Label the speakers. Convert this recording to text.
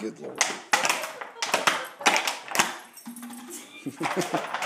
Speaker 1: Good lord.